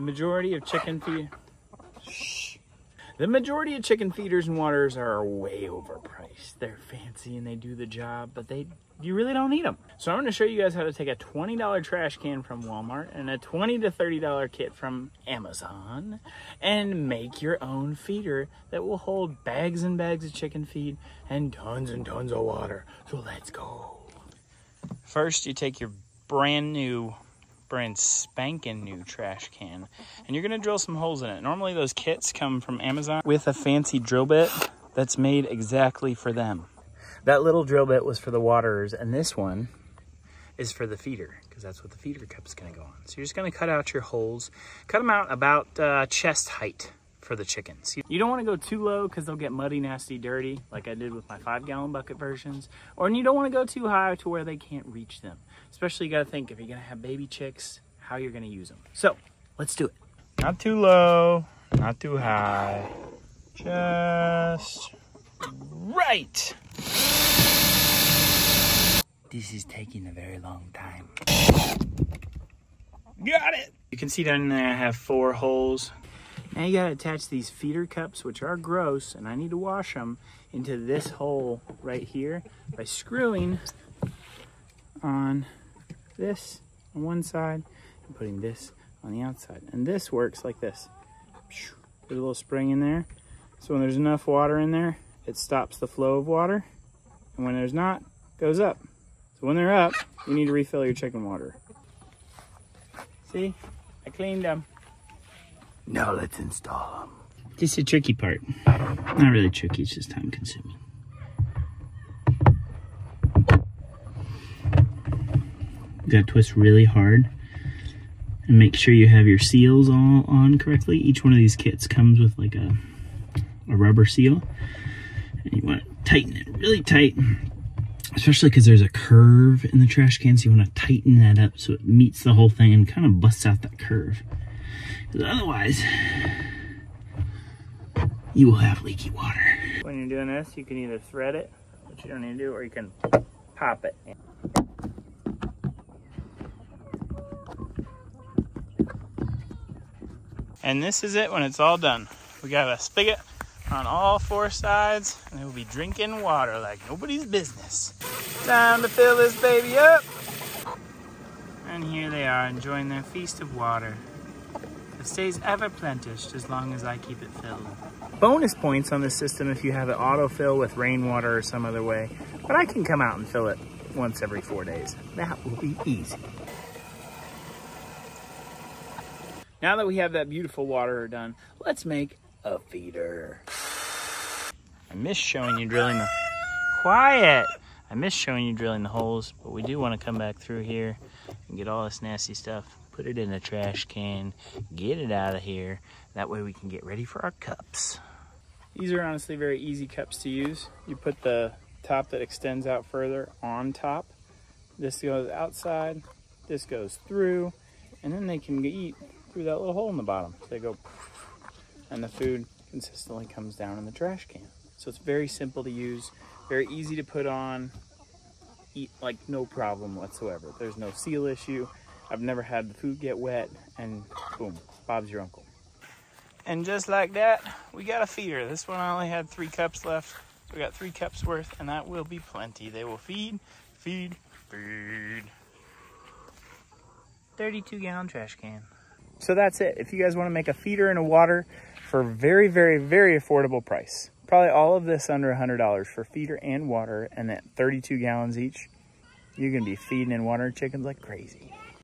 The majority of chicken feed. The majority of chicken feeders and waters are way overpriced. They're fancy and they do the job, but they you really don't need them. So I'm going to show you guys how to take a $20 trash can from Walmart and a 20 to $30 kit from Amazon and make your own feeder that will hold bags and bags of chicken feed and tons and tons of water. So let's go. First, you take your brand new brand spanking new trash can and you're going to drill some holes in it. Normally those kits come from Amazon with a fancy drill bit that's made exactly for them. That little drill bit was for the waterers, and this one is for the feeder, because that's what the feeder cup is gonna go on. So you're just gonna cut out your holes, cut them out about uh, chest height for the chickens. You don't wanna go too low because they'll get muddy, nasty, dirty, like I did with my five gallon bucket versions. Or you don't wanna go too high to where they can't reach them. Especially you gotta think if you're gonna have baby chicks, how you're gonna use them. So let's do it. Not too low, not too high. Just right. This is taking a very long time. Got it! You can see down there I have four holes. Now you gotta attach these feeder cups, which are gross, and I need to wash them, into this hole right here by screwing on this on one side and putting this on the outside. And this works like this. There's a little spring in there. So when there's enough water in there, it stops the flow of water. And when there's not, goes up. So when they're up, you need to refill your chicken water. See, I cleaned them. Now let's install them. This is the tricky part. Not really tricky, it's just time consuming. You gotta twist really hard and make sure you have your seals all on correctly. Each one of these kits comes with like a, a rubber seal. And you want to tighten it really tight especially because there's a curve in the trash can so you want to tighten that up so it meets the whole thing and kind of busts out that curve because otherwise you will have leaky water when you're doing this you can either thread it which you don't need to do or you can pop it and this is it when it's all done we got a spigot on all four sides and they will be drinking water like nobody's business. Time to fill this baby up. And here they are enjoying their feast of water. It stays ever plentish as long as I keep it filled. Bonus points on this system if you have it autofill with rainwater or some other way, but I can come out and fill it once every four days. That will be easy. Now that we have that beautiful water done, let's make a feeder. I miss showing you drilling the, quiet. I miss showing you drilling the holes, but we do want to come back through here and get all this nasty stuff, put it in a trash can, get it out of here. That way we can get ready for our cups. These are honestly very easy cups to use. You put the top that extends out further on top. This goes outside, this goes through, and then they can eat through that little hole in the bottom. So they go, and the food consistently comes down in the trash can. So it's very simple to use, very easy to put on, eat like no problem whatsoever. There's no seal issue. I've never had the food get wet and boom, Bob's your uncle. And just like that, we got a feeder. This one I only had three cups left. So we got three cups worth and that will be plenty. They will feed, feed, feed. 32 gallon trash can. So that's it. If you guys want to make a feeder and a water for very, very, very affordable price, Probably all of this under $100 for feeder and water and at 32 gallons each. You're going to be feeding and watering chickens like crazy.